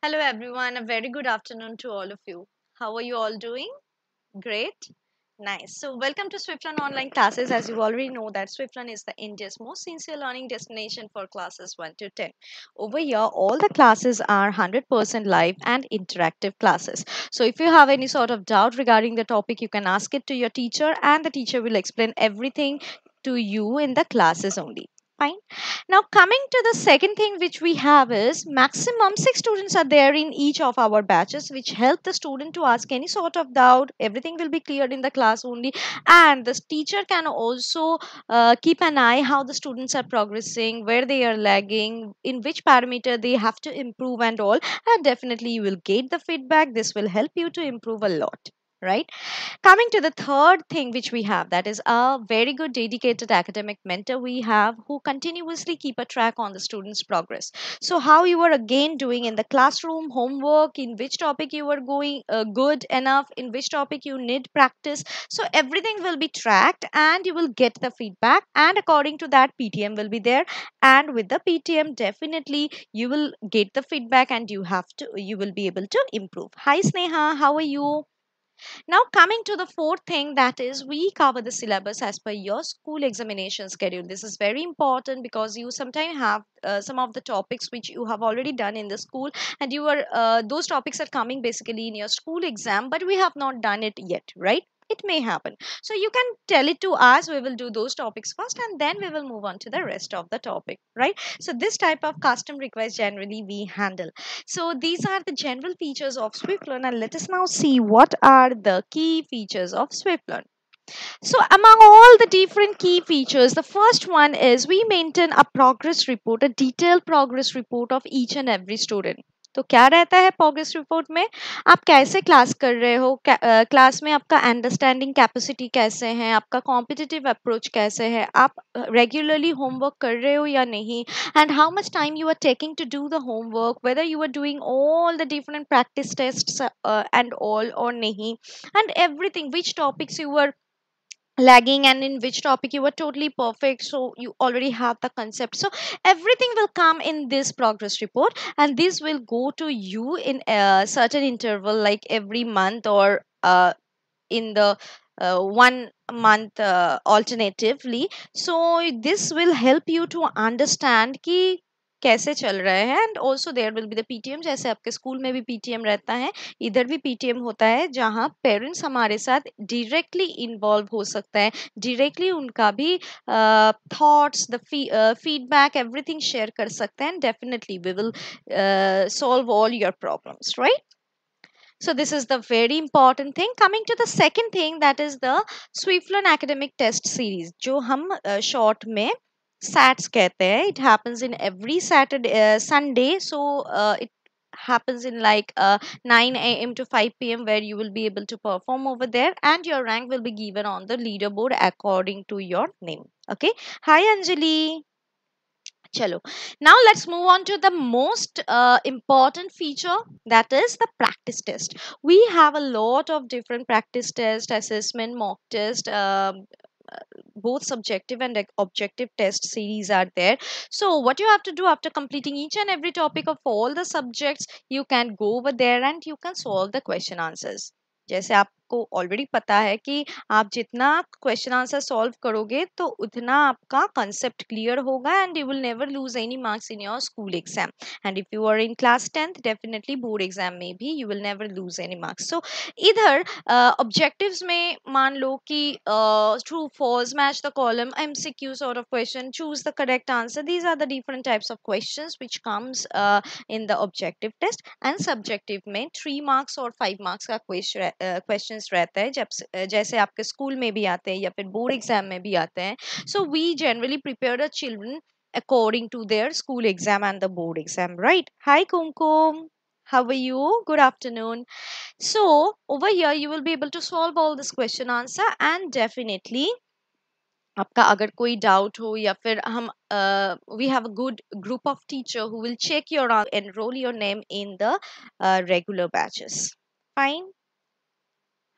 Hello, everyone. A very good afternoon to all of you. How are you all doing? Great. Nice. So, welcome to Swiflearn online classes. As you already know, that Swiflearn is the India's most sincere learning destination for classes 1 to 10. Over here, all the classes are 100% live and interactive classes. So, if you have any sort of doubt regarding the topic, you can ask it to your teacher, and the teacher will explain everything to you in the classes only fine. Now coming to the second thing which we have is maximum six students are there in each of our batches which help the student to ask any sort of doubt. Everything will be cleared in the class only. And the teacher can also uh, keep an eye how the students are progressing where they are lagging in which parameter they have to improve and all. And definitely you will get the feedback. This will help you to improve a lot right? Coming to the third thing which we have that is a very good dedicated academic mentor we have who continuously keep a track on the students progress. So how you are again doing in the classroom homework in which topic you are going uh, good enough in which topic you need practice. So everything will be tracked and you will get the feedback and according to that ptm will be there. And with the ptm definitely you will get the feedback and you have to you will be able to improve. Hi sneha how are you now, coming to the fourth thing that is, we cover the syllabus as per your school examination schedule. This is very important because you sometimes have uh, some of the topics which you have already done in the school, and you are uh, those topics are coming basically in your school exam, but we have not done it yet, right? It may happen so you can tell it to us we will do those topics first and then we will move on to the rest of the topic right so this type of custom request generally we handle so these are the general features of Swiflearn and let us now see what are the key features of Swiflearn. So among all the different key features, the first one is we maintain a progress report, a detailed progress report of each and every student. तो क्या रहता है progress report में? आप कैसे class कर रहे हो? क्लास में आपका अंडरस्टैंडिंग कैपेसिटी कैसे है? आपका कॉम्पिटिटिव अप्रोच कैसे है? आप रेगुलरली होमवर्क कर रहे हो या नहीं? And how much time you are taking to do the homework whether you are doing all the different practice test and all और नहीं? And everything which topics you are lagging and in which topic you were totally perfect so you already have the concept. So everything will come in this progress report and this will go to you in a certain interval like every month or uh, in the uh, one month uh, alternatively. So this will help you to understand ki कैसे चल रहे हैं and also there will be the PTM जैसे आपके school में भी PTM रहता है इधर भी पीटीएम होता है जहाँ पेरेंट्स हमारे साथ डायरेक्टली इन्वॉल्व हो सकता है डायरेक्टली उनका भी thoughts the feedback everything share कर सकते हैं definitely we will solve all your problems right So this is the very important thing. Coming to the second thing that is the Swiftlearn Academic Test Series हम short uh, में sats कहते हैं it happens in every saturday uh, sunday so uh, it happens in like uh, 9 a.m. to 5 p.m. where you will be able to perform over there and your rank will be given on the leaderboard according to your name okay hi anjali Chalo. Now let's move on to the most uh, important feature that is the practice test. We have a lot of different practice test, assessment, mock test, um, both subjective and objective test series are there so what you have to do after completing each and every topic of all the subjects you can go over there and you can solve the question answers जैसे आप आपको already पता है कि आप जितना question answer solve करोगे तो उतना आपका कंसेप्ट क्लियर होगा and you will never lose any marks in your school exam and if you are in class tenth definitely board exam में भी you will never lose any marks so इधर objectives uh, में मान लो कि true false match the column M C Q sort of question choose the correct answer these are the different types of question which comes in the objective test and subjective में three marks और five marks का question questions रहता है जब जैसे आपके school में भी आते हैं या फिर बोर्ड एग्ज़ाम में भी आते हैं so we generally prepare the children according to their school exam and the board exam right hi kumkum how are you good afternoon so over here you will be able to solve all this question answer and definitely आपका अगर कोई doubt हो या फिर हम we have a good group of teacher who will check your enroll your name in the regular batches fine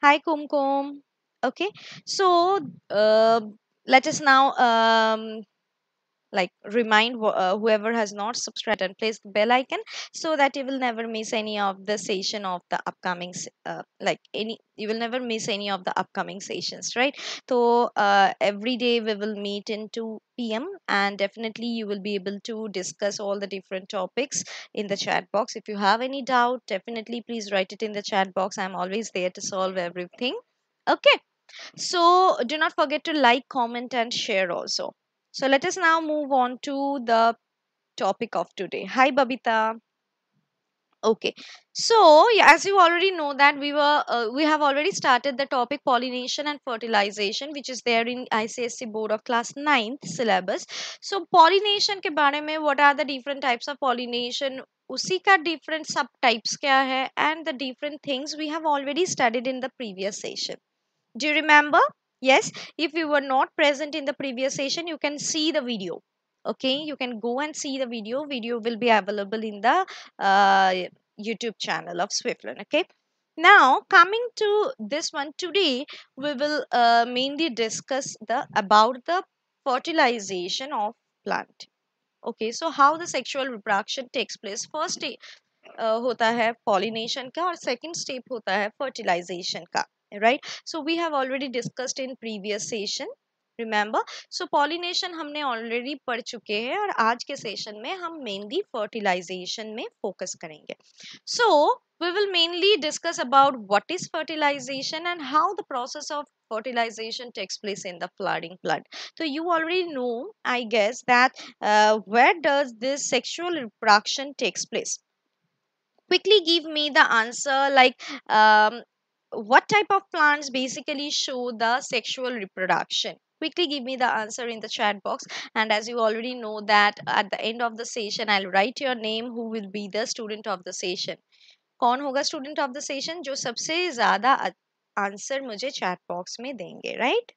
Hi, Kumkum. Okay, so uh, let us now um, like remind wh- uh, whoever has not subscribed and place the bell icon so that you will never miss any of the session of the upcoming uh, like any you will never miss any of the upcoming sessions right? So uh, every day we will meet in 2 p.m and definitely you will be able to discuss all the different topics in the chat box. If you have any doubt definitely please write it in the chat box. I'm always there to solve everything. Okay. So do not forget to like, comment, and share also. So let us now move on to the topic of today. Hi, Babita. Okay, so yeah, as you already know that we were uh, we have already started the topic pollination and fertilization, which is there in ICSE Board of Class 9th syllabus. So pollination ke baare mein, what are the different types of pollination? Usi ka different subtypes kya hai? and the different things we have already studied in the previous session. Do you remember? yes if you were not present in the previous session you can see the video. Okay you can go and see the video. Video will be available in the uh, youtube channel of swiflearn okay? Now coming to this one today we will uh, mainly discuss the about the fertilization of plant. Okay so how the sexual reproduction takes place. First uh, होता है pollination का और second step होता है fertilization का right so we have already discussed in previous session remember so pollination हमने already पढ़ चुके हैं और आज के session में हम mainly fertilization में focus करेंगे so we will mainly discuss about what is fertilization and how the process of fertilization takes place in the flowering plant so you already know i guess that uh, where does this sexual reproduction takes place quickly give me the answer like um, what type of plants basically show the sexual reproduction quickly give me the answer in the chat box and as you already know that at the end of the session i'll write your name who will be the student of the session कौन होगा student of the session जो सबसे ज्यादा answer मुझे chat box में देंगे right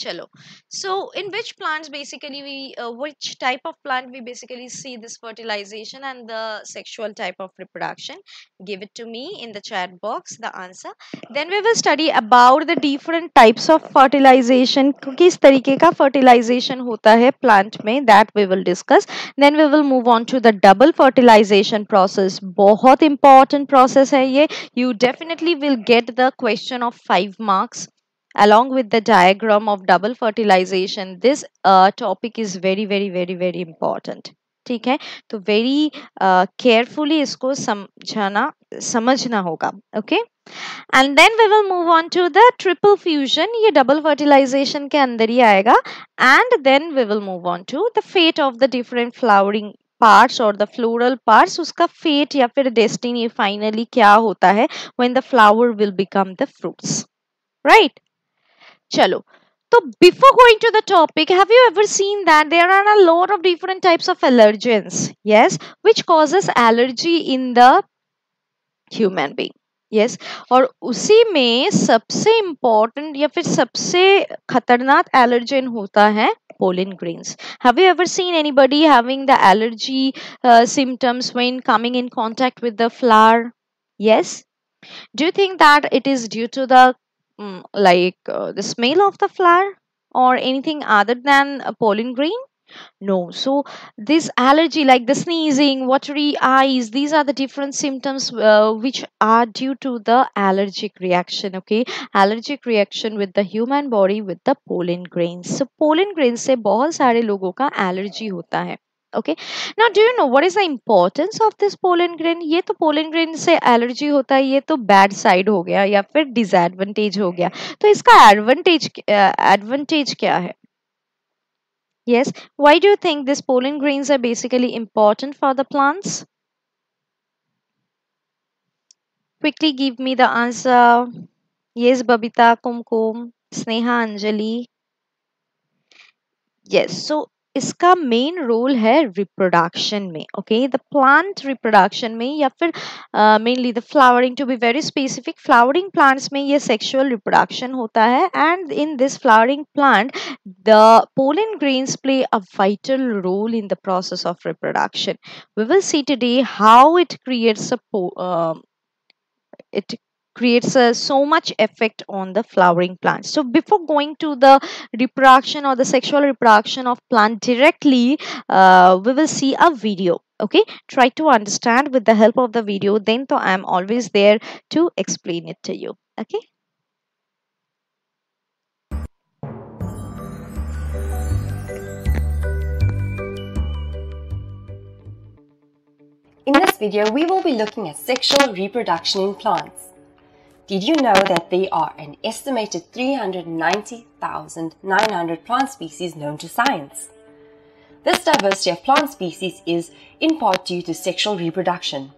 चलो। So in which plants basically we which type of plant we basically see this fertilization and the sexual type of reproduction give it to me in the chat box the answer then we will study about the different types of fertilization किस तरीके का fertilization होता है plant में that we will discuss then we will move on to the double fertilization process बहुत important process है ये you definitely will get the question of five marks along with the diagram of double fertilization this uh, topic is very very very very important. ठीक है? तो very carefully इसको समझाना समझना होगा okay and then we will move on to the triple fusion ये double fertilization के अंदर ही आएगा. And then we will move on to the fate of the different flowering parts और द फ्लोरल पार्ट्स उसका फेट या फिर destiny finally क्या होता है? When the flower will become the fruits right चलो तो before going to the topic have you ever seen that there are a lot of different types of allergens yes which causes allergy in the human being yes और उसी में सबसे important या फिर सबसे खतरनाक एलर्जन होता है pollen grains. Have you ever seen anybody having the allergy uh, symptoms when coming in contact with the flour? Yes. Do you think that it is due to the mm, like uh, the smell of the flower or anything other than a pollen grain no so this allergy like the sneezing watery eyes these are the different symptoms uh, which are due to the allergic reaction okay allergic reaction with the human body with the pollen grains so pollen grains से बहुत सारे लोगों का allergy होता है okay now do you know what is the importance of this pollen grain ये तो pollen grain से एलर्जी होता है, ये तो बैड साइड हो गया या फिर डिसएडवांटेज हो गया। तो इसका एडवांटेज एडवांटेज क्या है? Yes why do you think this pollen grains are basically important for the plants quickly give me the answer yes Babita Kumkum Sneha Anjali yes so इसका मेन रोल है reproduction में okay the plant reproduction में या फिर mainly the flowering to be very specific flowering plants में ये sexual reproduction होता है and in this flowering plant the pollen grains play a vital role in the process of reproduction. We will see today creates a po- um, it creates a, so much effect on the flowering plant. So before going to the reproduction or the sexual reproduction of plant directly uh, we will see a video okay? Try to understand with the help of the video then i am always there to explain it to you okay? In this video, we will be looking at sexual reproduction in plants. Did you know that there are an estimated 390,900 plant species known to science? This diversity of plant species is in part due to sexual reproduction.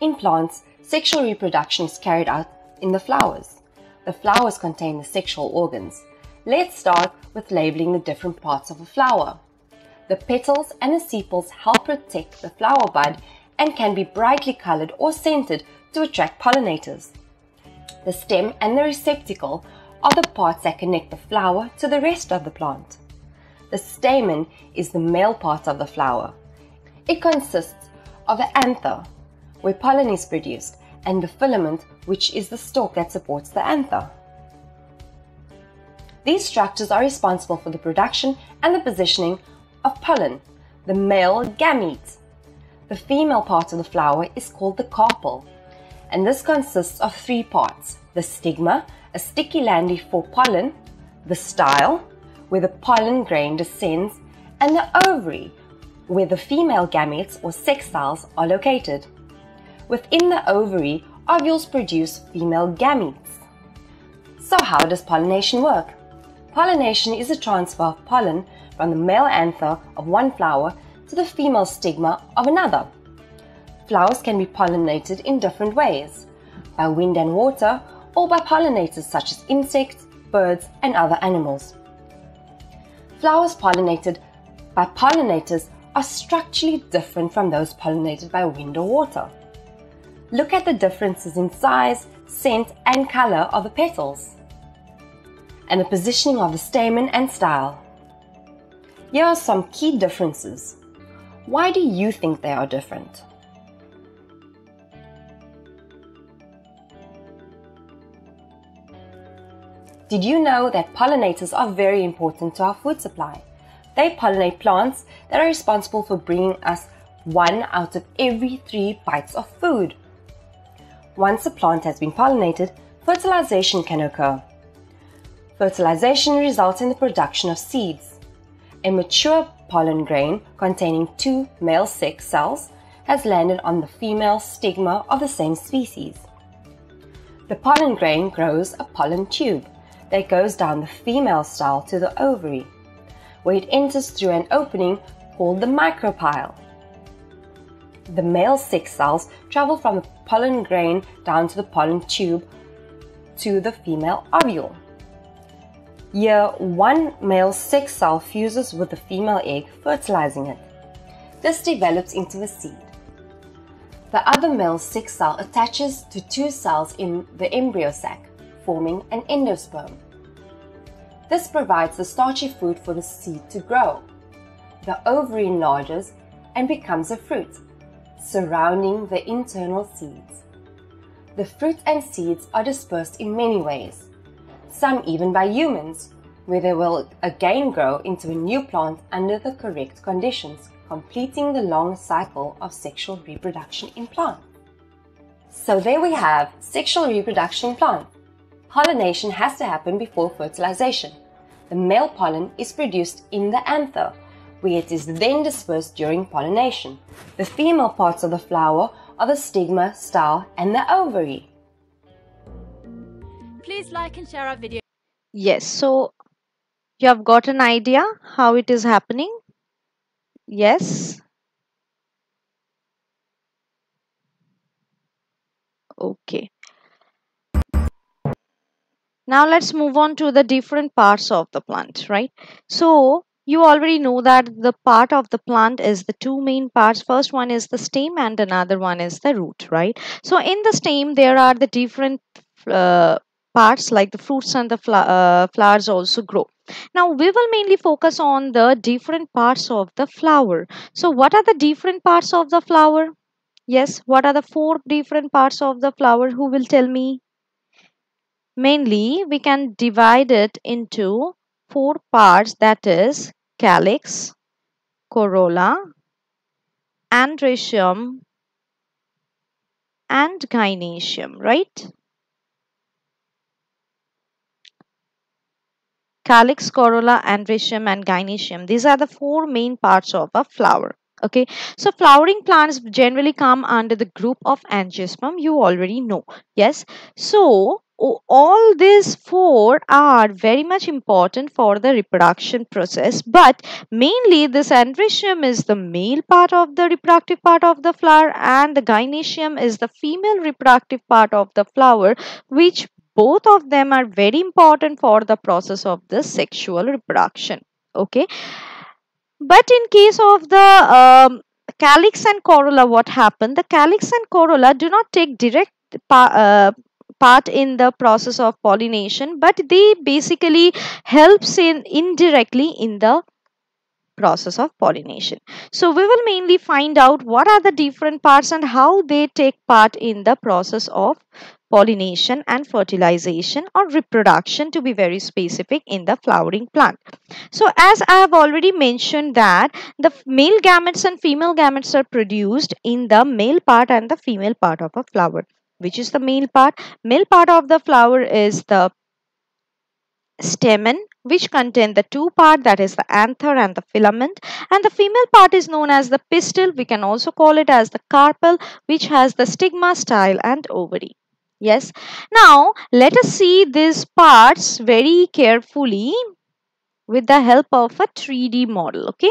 In plants, sexual reproduction is carried out in the flowers. The flowers contain the sexual organs. Let's start with labeling the different parts of a flower. The petals and the sepals help protect the flower bud and can be brightly colored or scented to attract pollinators. The stem and the receptacle are the parts that connect the flower to the rest of the plant. The stamen is the male part of the flower. It consists of the anther, where pollen is produced, and the filament, which is the stalk that supports the anther. These structures are responsible for the production and the positioning of pollen, the male gamete. The female part of the flower is called the carpel, and this consists of three parts the stigma, a sticky landy for pollen, the style, where the pollen grain descends, and the ovary, where the female gametes or sex cells are located. Within the ovary, ovules produce female gametes. So, how does pollination work? Pollination is a transfer of pollen from the male anther of one flower to the female stigma of another. Flowers can be pollinated in different ways by wind and water, or by pollinators such as insects, birds, and other animals. Flowers pollinated by pollinators are structurally different from those pollinated by wind or water. Look at the differences in size, scent, and color of the petals, and the positioning of the stamen and style. Here are some key differences. Why do you think they are different? Did you know that pollinators are very important to our food supply? They pollinate plants that are responsible for bringing us one out of every three bites of food. Once a plant has been pollinated, fertilization can occur. Fertilization results in the production of seeds. A mature pollen grain containing two male sex cells has landed on the female stigma of the same species. The pollen grain grows a pollen tube that goes down the female style to the ovary, where it enters through an opening called the micropyle. The male sex cells travel from the pollen grain down to the pollen tube to the female ovule. Here, one male sex cell fuses with the female egg, fertilizing it. This develops into a seed. The other male sex cell attaches to two cells in the embryo sac, forming an endosperm. This provides the starchy food for the seed to grow. The ovary enlarges and becomes a fruit, surrounding the internal seeds. The fruit and seeds are dispersed in many ways some even by humans, where they will again grow into a new plant under the correct conditions, completing the long cycle of sexual reproduction in plants. So there we have sexual reproduction plants. Pollination has to happen before fertilization. The male pollen is produced in the anther, where it is then dispersed during pollination. The female parts of the flower are the stigma, style, and the ovary. Please like and share our video. Yes, so you have got an idea how it is happening? Yes. Okay. Now let's move on to the different parts of the plant, right? So you already know that the part of the plant is the two main parts. First one is the stem and another one is the root, right? So in the stem there are the different uh, parts like the fruits and the uh, flowers also grow. Now we will mainly focus on the different parts of the flower. So what are the different parts of the flower? Yes, what are the four different parts of the flower? Who will tell me? Mainly, we can divide it into four parts that is calyx, corolla, androecium, and gynoecium, right? Calyx, corolla, androecium, and gynoecium. These are the four main parts of a flower. Okay, so flowering plants generally come under the group of angiosperm. You already know. Yes, so all these four are very much important for the reproduction process but mainly this androecium is the male part of the reproductive part of the flower and the gynoecium is the female reproductive part of the flower which both of them are very important for the process of the sexual reproduction okay? But in case of the um, calyx and corolla what happened? The calyx and corolla do not take direct uh, part in the process of pollination but they basically helps in indirectly in the process of pollination. So we will mainly find out what are the different parts and how they take part in the process of pollination and fertilization or reproduction to be very specific in the flowering plant. So as i have already mentioned that the male gametes and female gametes are produced in the male part and the female part of a flower which is the male part. Male part of the flower is the stamen which contain the two part that is the anther and the filament. And the female part is known as the pistil. We can also call it as the carpel which has the stigma style and ovary. Yes. Now let us see these parts very carefully with the help of a 3d model okay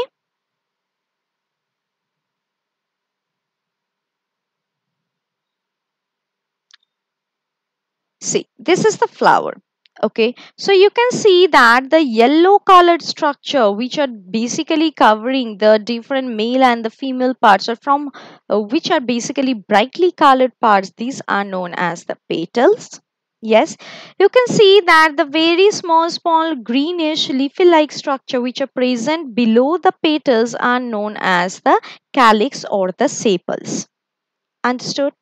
see this is the flower okay? So you can see that the yellow colored structure which are basically covering the different male and the female parts are from uh, which are basically brightly colored parts these are known as the petals yes? You can see that the very small small greenish leafy like structure which are present below the petals are known as the calyx or the sepals. Understood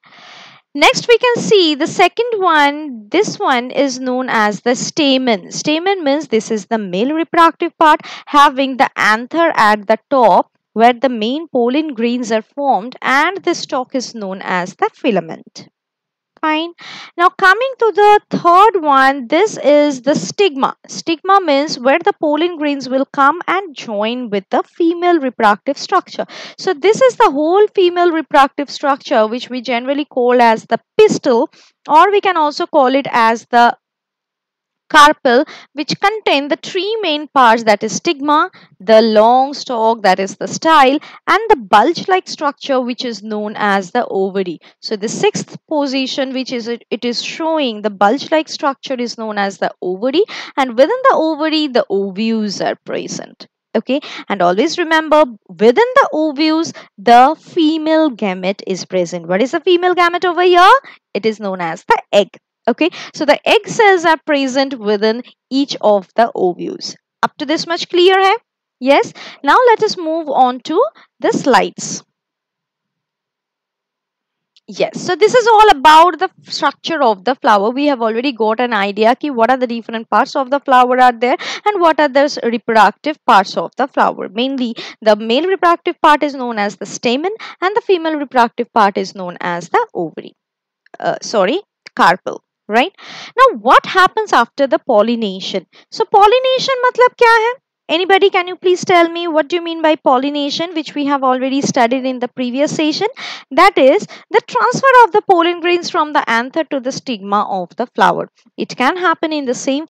Next, we can see the second one. This one is known as the stamen. Stamen means this is the male reproductive part having the anther at the top where the main pollen grains are formed and the stalk is known as the filament fine now coming to the third one this is the stigma. Stigma means where the pollen grains will come and join with the female reproductive structure. So this is the whole female reproductive structure which we generally call as the pistil or we can also call it as the carpel which contain the three main parts that is stigma, the long stalk that is the style and the bulge like structure which is known as the ovary. So the sixth position which is it, is showing the bulge like structure is known as the ovary and within the ovary the ovules are present okay? And always remember within the ovules the female gamete is present. What is the female gamete over here? It is known as the egg okay? So the egg cells are present within each of the ovules. Up to this much clear hai? Yes? Now let us move on to the slides. Yes. So this is all about the structure of the flower. We have already got an idea ki what are the different parts of the flower are there and what are the reproductive parts of the flower. Mainly the male reproductive part is known as the stamen and the female reproductive part is known as the ovary. Uh, sorry carpel right? Now what happens after the pollination? So pollination matlab kya hai? Anybody can you please tell me what do you mean by pollination which we have already studied in the previous session? That is the transfer of the pollen grains from the anther to the stigma of the flower. It can happen in the same